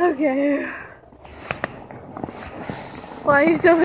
Okay. Why are you still